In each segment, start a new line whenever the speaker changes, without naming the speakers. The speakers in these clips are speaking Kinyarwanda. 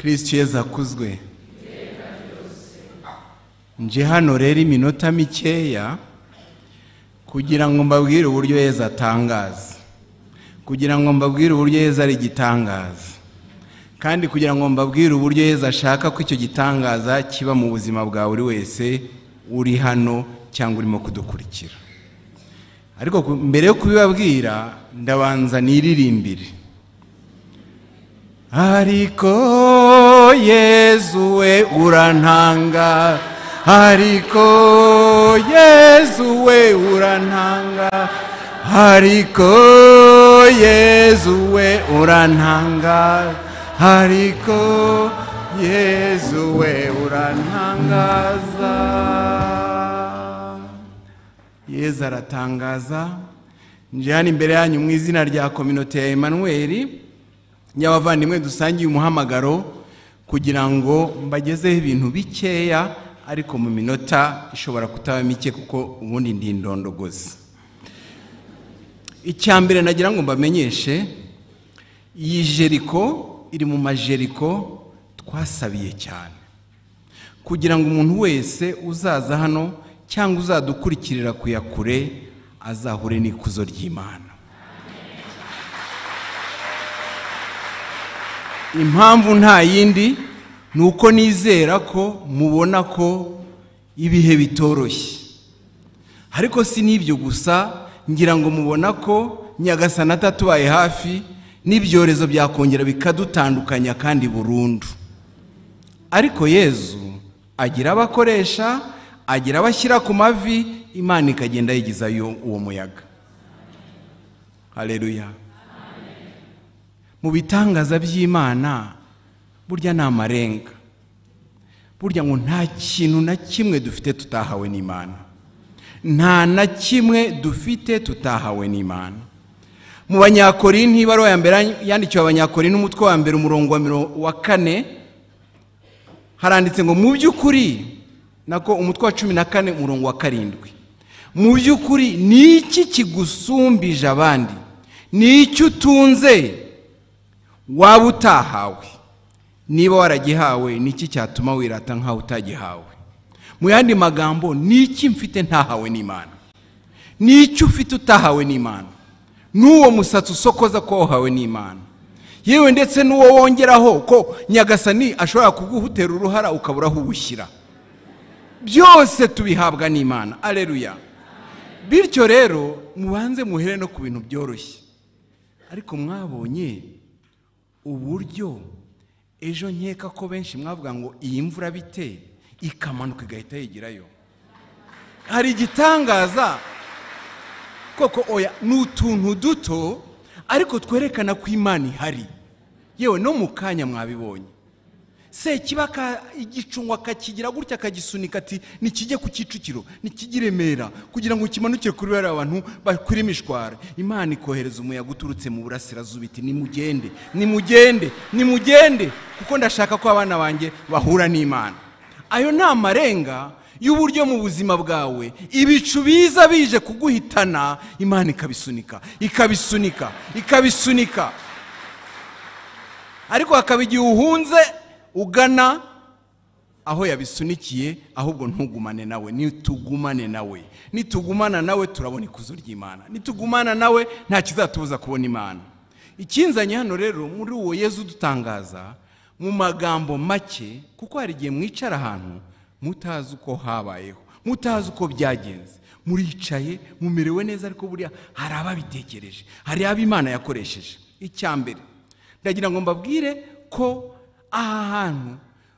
kirisiti yeza akuzwe. Nje hano rero iminota mikeya kugira ngo mbabwire uburyo yeza atangaza. Kugira ngo mbabwire uburyo yeza ari igitangaza. Kandi kugira ngo mbabwire uburyo yeza ashaka ko icyo gitangaza kiba mu buzima bwa buri wese uri hano cyangwa urimo kudukurikira. Ariko mbere yo kubibabwira ndabanza niririmbire. Ariko yezu we urantanga ariko yezu we urantanga ariko yezu we urantanga ariko yezu we urantangaza yezu aratangaza nje hano imbere yanyu mu izina rya kominote ya emanuweli y'abavandimwe dusangiye umuhamagaro kugira ngo mbagezeho ibintu bikeya ariko mu minota ishobora kutaba mike kuko ubundi ndi indondogozi icya mbere nagira ngo mbamenyeshe iyi jeriko iri mu majeriko twasabiye cyane. Kugira ngo umuntu wese uzaza hano cyangwa uzadukurikirira kure azahure n'ikuzo ry'imana. Impamvu nta yindi ni uko nizera ko mubona ko ibihe bitoroshye. Ariko si n'ibyo gusa ngira ngo mubona ko nyagasana atatubaye hafi n'ibyorezo byakongera bikadutandukanya kandi burundu. Ariko yezu agira abakoresha agira abashyira ku mavi imana ikagenda yigizayo uwo muyaga. Hareruya mu bitangaza by'imana burya ni amarenga burya ngo nta kintu na kimwe dufite tutahawe n'imana. Nta na kimwe dufite tutahawe n'imana. Mu banyakorinti ibaruwa ya mbere yandikiwe abanyakorinti umutwe wa mbere umurongo wa kane haranditse ngo mu by'ukuri nako umutwe wa cumi na kane umurongo wa karindwi. Mu by'ukuri ni iki kigusumbije abandi? Ni icyo utunze? Waba utahawe. Niba waragihawe ni iki cyatuma wirata nk'aho utagihawe? Mu yandi magambo ni iki mfite ntahawe n'imana? Ni icyo ufite utahawe n'imana? N'uwo musatsi usokoza ko wahawe n'imana? Yewe ndetse n'uwo wongeraho ko nyagasani ashobora kuguhutera uruhara ukabura aho uwushyira byose tubihabwa n'imana. Areruya bityo rero mubanze muhere no ku bintu byoroshye. Ariko mwabonye uburyo ejo nkeka ko benshi mwavuga ngo iyi mvura bite ikamanuka igahita yigirayo. Hari igitangaza koko oya ni utuntu duto ariko twerekana ko imana ihari. Yewe no mu kanya mwabibonye. Se kiba igicungo akakigira gutya akagisunika ati nikijye ku kicukiro nikijye remera kugira ngo kimanukire kuri bariya bantu bakuri imishwara. Imana ikohereza umuyaga uturutse mu burasirazuba iti nimugende nimugende nimugende kuko ndashaka ko abana banjye bahura n'imana. Ayo ni amarenga y'uburyo mu buzima bwawe. Ibicu biza bije kuguhitana imana ikabisunika ikabisunika ikabisunika. Ariko hakaba igihe uhunze ugana aho yabisunikiye ahubwo ntugumane nawe nitugumane nawe. Nitugumana nawe turabona ikuzo ry'imana. Nitugumana nawe nta kizatubuza kubona imana. Ikinzanye hano rero muri uwo yezu udutangaza mu magambo make kuko hari igihe mwicara ahantu mutazi uko habayeho mutazi uko byagenze. Muricaye mumerewe neza ariko buriya hari ababitekereje hari abo imana yakoresheje. Icya mbere ndagira ngo mbabwire ko aha hantu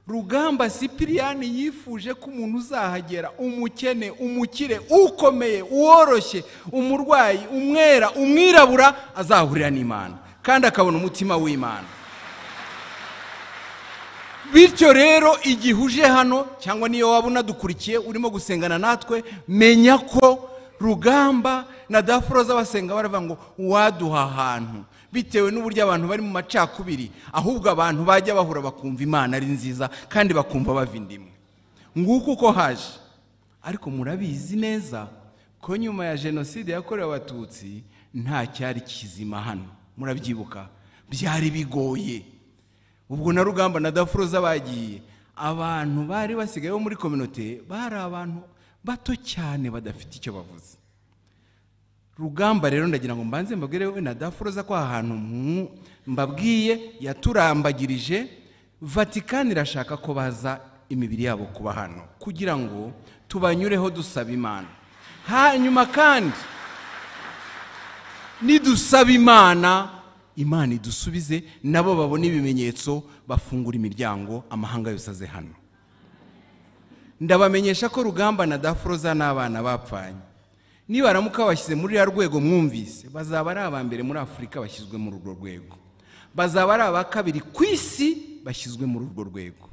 rugamba sipiriyani yifuje ko umuntu uzahagera umukene umukire ukomeye uworoshye umurwayi umwera umwirabura azahurira n'imana kandi akabona umutima w'imana. Bityo rero igihe uje hano cyangwa niyo waba unadukurikiye urimo gusengana natwe menya ko rugamba na dafuro z'abasenga baravuga ngo waduha ahantu. Bitewe n'uburyo abantu bari mu macakubiri ahubwo abantu bajya bahura bakumva imana ari nziza kandi bakumva bava indimwe. Nguko uko haje. Ariko murabizi neza ko nyuma ya jenoside yakorewe abatutsi nta cyari kizima hano. Murabyibuka? Byari bigoye. Ubwo na rugamba na dafuroza bagiye abantu bari basigaye bo muri kominote bari abantu bato cyane badafite icyo bavuze. Rugamba rero ndagira ngo mbanze mbabwire we na dafuroza ko hantu mbabwiye yaturambagirije vatikani irashaka ko baza imibiri yabo kuba hano kugira ngo tubanyureho dusaba imana. Hanyuma kandi nidusaba imana imana idusubize nabo babona ibimenyetso bafungura imiryango amahanga yose aze hano. Ndabamenyesha ko rugamba na dafuroza n'abana bapfanye. Nibaramuka bashyize muri ya rwego mwumvise bazaba ari aba mbere muri afurika bashyizwe muri urwo rwego. Bazaba ari aba kabiri ku isi bashyizwe muri urwo rwego.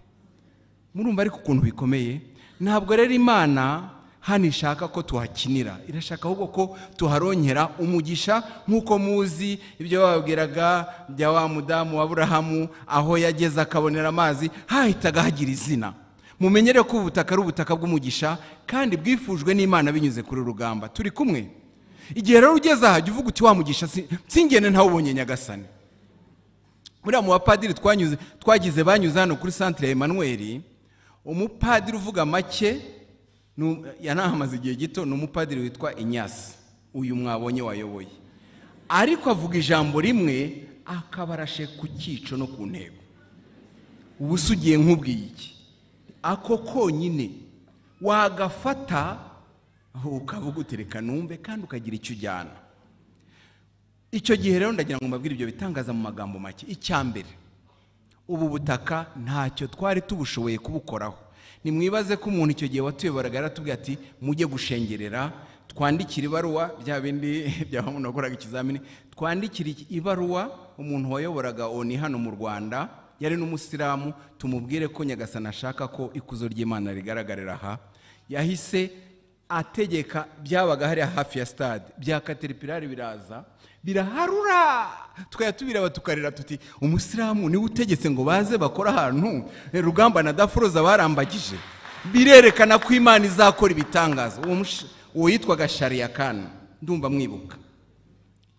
Murumva ariko ukuntu bikomeye? Ntabwo rero imana hano ishaka ko tuhakinira. Irashaka ahubwo ko tuharongera umugisha nk'uko muzi ibyo bababwiraga bya wa mudamu wa burahamu aho yageze akabonera amazi hahitaga hagira izina. Mumenyere ko ubutaka ari ubutaka bw'umugisha kandi bwifujwe n'imana binyuze kuri rugamba. Turi kumwe. Igihe rero ugeze aha jya uvuga uti wa mugisha si- singene ntawubonye nyagasani. Buriya mu bapadiri twagize banyuze hano kuri santire ya emanuweli umupadiri uvuga make yanahamaze igihe gito ni umupadiri witwa inyasi uyu mwabonye wayoboye. Ariko avuga ijambo rimwe akabarashe ku cyico no ku ntego. Ubu se ugiye nk'ubwiye iki? Ako konyine. Wagafata ukavuga utereka numve kandi ukagira icyo ujyana. Icyo gihe rero ndagira ngo mbabwire ibyo bitangaza mu magambo make. Icya mbere ubu butaka ntacyo twari tubushoboye kubukoraho. Nimwibaze ko umuntu icyo gihe watuyoboraga yaratubwiye ati mujye gushengerera. Twandikire ibaruwa bya bindi bya umuntu wakoraga ikizamini. Twandikire iki- ibaruwa umuntu wayoboraga oni hano mu rwanda yari n'umusilamu tumubwire ko nyagasani ashaka ko ikuzo ry'imana rigaragarira aha. Yahise ategeka byabaga hariya hafi ya stade. Bya kateripirari biraza biraharura. Tukajya tubireba tukarira tuti umusilamu ni we utegetse ngo baze bakore ahantu? Eh, rugamba na dafuroza barambagije. Birerekana ko imana izakora ibitangaza. Uwo yitwaga shariyakani ndumva mwibuka.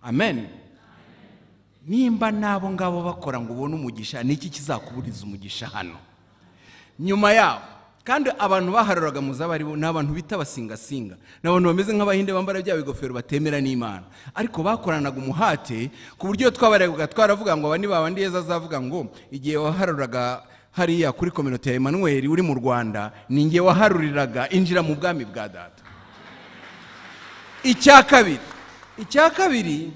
Amen. Nimba n'abo ngabo bakora ngo ubone umugisha ni iki kizakuburiza umugisha hano? Nyuma yaho kandi abantu baharuraga mu zabari bo ni abantu bita abasingasinga. Ni abantu bameze nk'abahinde bambara bya bigofero batemera n'imana. Ariko bakoranaga umuhate ku buryo twabarega twaravuga ngo aba ni babandi yeza azavuga ngo igihe waharuraga hariya kuri kominote ya emanuweli uri mu rwanda ni nge waharuriraga injira mu bwami bwa data. Icya kabiri icya kabiri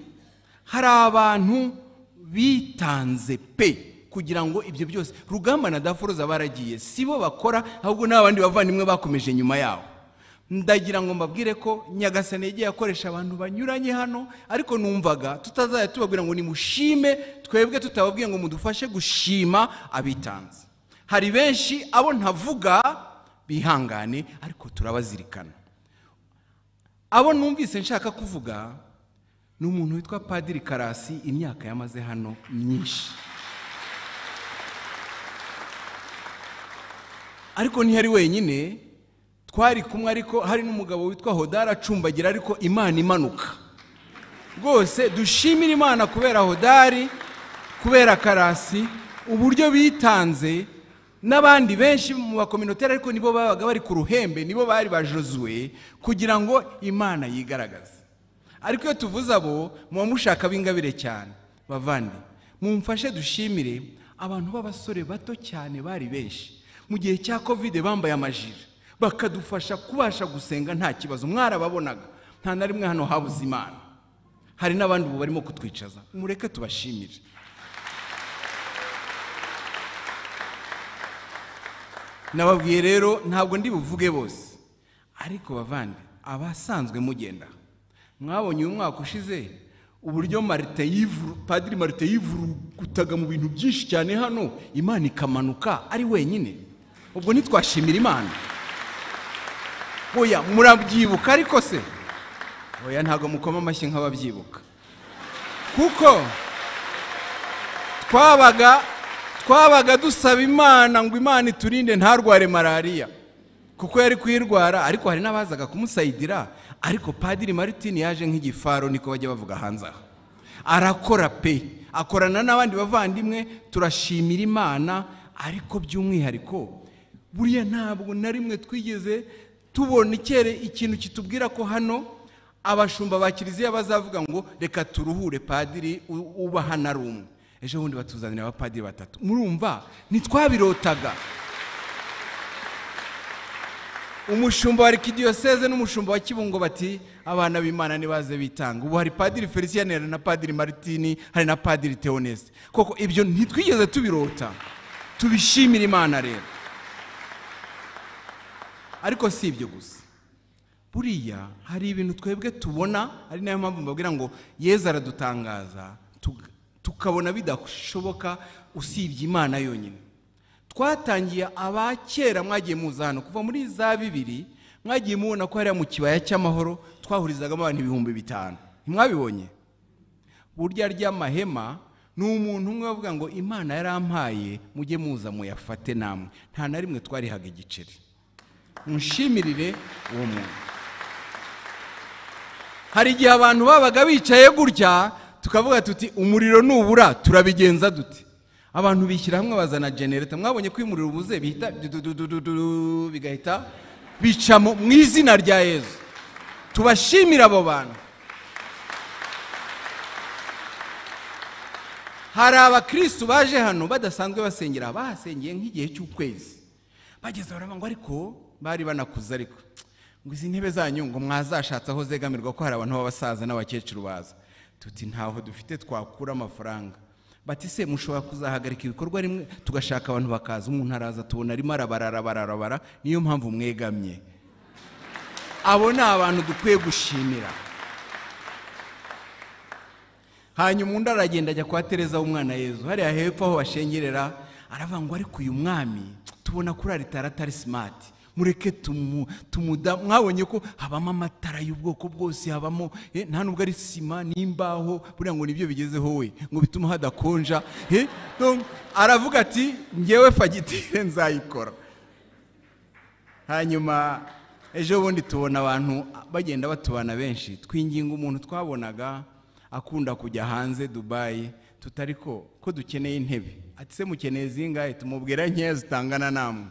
hari abantu bitanze pe kugira ngo ibyo byose. Rugamba na dafuroza baragiye si bo bakora ahubwo n'abandi bavandimwe bakomeje nyuma yaho. Ndagira ngo mbabwire ko nyagasani yagiye akoresha abantu banyuranye hano ariko numvaga tutazajya tubabwira ngo nimushime twebwe tutababwiye ngo mudufashe gushima abitanze. Hari benshi abo ntavuga bihangane ariko turabazirikana. Abo numvise nshaka kuvuga ni umuntu witwa padiri karasi imyaka yamaze hano myinshi. Ariko ntihari wenyine twari kumwe ariko hari n'umugabo witwa hodari acumbagira ariko imana imanuka. Rwose dushimire imana kubera hodari kubera karasi uburyo bitanze n'abandi benshi mu bakominoteri ariko nibo babaga bari ku ruhembe nibo bari ba josuwe kugira ngo imana yigaragaze. Ariko iyo tuvuze abo muba mushaka b'ingabire cyane. Bavandi mumfashe dushimire abantu b'abasore bato cyane bari benshi. Mu gihe cya kovide bambaye amajire bakadufasha kubasha gusenga nta kibazo. Mwarababonaga nta na rimwe hano habuze imana. Hari n'abandi ubu barimo kutwicaza. Mureke tubashimire. Nababwiye rero ntabwo ndi buvuge bose. Ariko bavandi abasanzwe mugenda mwabonye uyu mwaka ushize uburyo marite padiri marite yivurugutaga mu bintu byinshi cyane hano imana ikamanuka ari wenyine. Ubwo ntitwashimira imana. Oya murabyibuka ariko se? Oya ntabwo mukoma amashyi nk'ababyibuka. Kuko twabaga twabaga dusaba imana ngo imana iturinde ntarware malariya. Kuko yari kuyirwara ariko hari n'abazaga kumusayidira ariko padiri maritini yaje nk'igifaro niko bajya bavuga hanze aha arakora pe. Akorana n'abandi bavandimwe turashimira imana ariko by'umwihariko buriya ntabwo na rimwe twigeze tubona ikere ikintu kitubwira ko hano abashumba ba kiliziya bazavuga ngo reka turuhure padiri uba hano ari umwe ejo bundi batuzanira abapadiri batatu. Murumva? Ntitwabirotaga. Umushumba wa rikidiyoseze n'umushumba wa kibungo bati abana b'imana nibaze bitanga. Ubu hari padiri felicien hari na padiri maritini hari na padiri teoneste koko ibyo ntitwigeze tubirota. Tubishimira imana rero. Ariko si ibyo gusa. Buriya hari ibintu twebwe tubona ari na yo mpamvu mbabwira ngo yezu aradutangaza tukabona bidashoboka usibye imana yonyine. Twatangiye abakera mwagiye muza hano kuva muri za bibiri mwagiye mubona ko hariya mu kibaya cy'amahoro twahurizagamo abantu ibihumbi bitanu. Ntimwabibonye burya ry'amahema ni umuntu umwe wavuga ngo imana yarampaye mujye muza muyafate namwe. Nta na rimwe twarihaga igiceri. Mushimirire uwo muntu. Hari igihe abantu babaga bicaye gutya tukavuga tuti umuriro nubura turabigenza dute abantu bishyira hamwe bazana genereta mwabonye ko iyo umuriro ubuze bihita bigahita bica mu izina rya yezu tubashimire abo bantu. Hari abakirisitu baje hano badasanzwe basengera bahasengeye nk'igihe cy'ukwezi. Bageze baravuga ngo ariko bari banakuze ariko. Ngo izi ntebe zanyu ngo mwazashatse aho zegamirwa ko hari abantu b'abasaza n'abakecuru baza. Tuti ntaho dufite twakura amafaranga. Bati se mushobora kuzahagarika ibikorwa rimwe? Tugashaka abantu bakaza. Umuntu araza tubona arimo arabara arabara arabara niyo mpamvu mwegamye. Abo ni abantu dukwiye gushimira. Hanyuma undi aragenda ajya kwa tereza w'umwana yezu. Hariya hepfo aho bashengerera aravuga ngo ariko uyu mwami tubona kuri aritari atari simati mureke mwabonye ko habamo amatara y'ubwoko bwose habamo nta nubwo ari sima n'imbaho buriya ngo ni byo bigezeho we ngo bituma hadakonja aravuga ati ngewe fagitire nzayikora. Hanyuma ejo bundi tubona abantu bagenda batubana benshi twinginga umuntu twabonaga akunda kujya hanze dubayi tutari ko dukeneye intebe. Ati se mukeneye zingahe? Tumubwira nkeya zitangana namwe.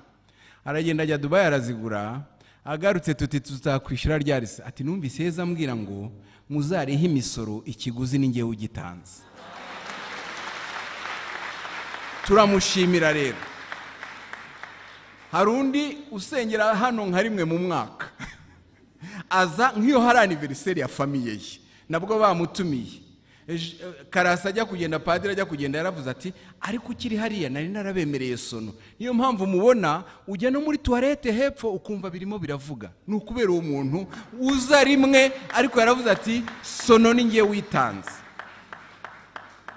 Aragenda ajya dubayi arazigura agarutse tuti tuzakwishyura ryari se ati numvise heza ambwira ngo muzarihe imisoro ikiguzi ni ngewe ugitanze. Turamushimira rero. Hari undi usengera hano nka rimwe mu mwaka. Aza nk'iyo hari aniveriseri ya famiye ye. Nabwo bamutumiye. Karasi ajya kugenda padiri ajya kugenda yaravuze ati ariko ukiri hariya nari narabemereye sono. Niyo mpamvu mubona ujya no muri tuwarete hepfo ukumva birimo biravuga. Ni ukubera uwo muntu uza rimwe ariko yaravuze ati sono ni ngewe witanze.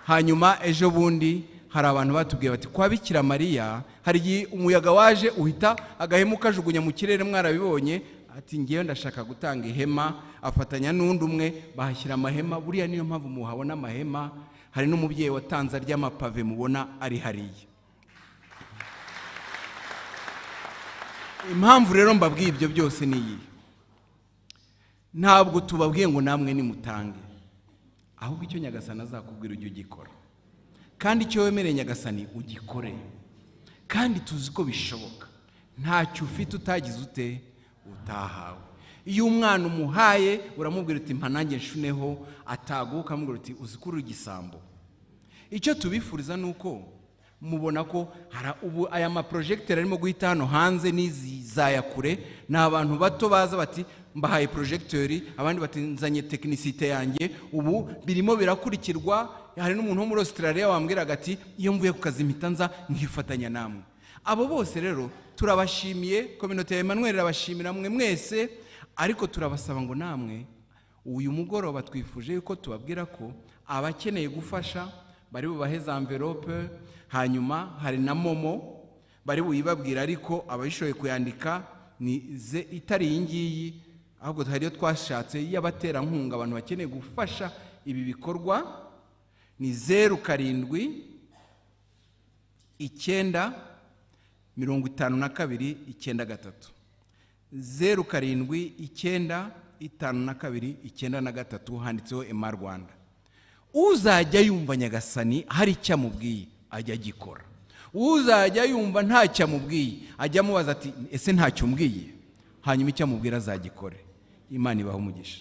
Hanyuma ejo bundi hari abantu batubwiye bati kwa bikira mariya hari igihe umuyaga waje uhita agahema ukajugunya mu kirere mwarabibonye ati ngewe ndashaka gutanga ihema. Afatanya n'undi umwe bahashyira amahema. Buriya niyo mpamvu muhabona amahema. Hari n'umubyeyi watanze arya amapave mubona ari hariya. Impamvu rero mbabwiye ibyo byose ni iyi. Ntabwo tubabwiye ngo namwe nimutange. Ahubwo icyo nyagasani azakubwira ujye ugikora. Kandi icyo wemereye nyagasani ugikore. Kandi tuzi ko bishoboka. Ntacyo ufite utagize ute utahawe. Iyo umwana umuhaye uramubwira uti mpa nanjye nshuneho ataguha ukamubwira uti uzi ko uri igisambo. Icyo tubifuriza ni uko mubona ko ubu aya maporojegiteri arimo guhita hano hanze n'izi za yakure ni abantu bato baza bati mbahaye porojegiteri abandi bati nzanye tekinisite yanjye. Ubu birimo birakurikirwa hari n'umuntu wo muri Australia wambwiraga ati iyo mvuye ku kazi mpita nza nkifatanya namwe. Abo bose rero turabashimiye kominote ya Emmanuel irabashimira mwe mwese ariko turabasaba ngo namwe uyu mugoroba twifuje yuko tubabwira ko abakeneye gufasha bari bubahe za amverope hanyuma hari na momo bari buyibabwira ariko ababishoboye kuyandika ni ze itari iyi ngiyi ahubwo hari iyo twashatse y'abaterankunga abantu bakeneye gufasha ibi bikorwa ni zeru karindwi icyenda mirongo itanu na kabiri icyenda gatatu. Zeru karindwi icyenda itanu na kabiri icyenda na gatatu handitseho ema rwanda. Uzajya yumva nyagasani hari icyo amubwiye ajya agikora. Uzajya yumva ntacyo amubwiye ajya amubaza ati ese ntacyo umbwiye hanyuma icyo amubwira azagikore. Imana ibaho umugisha.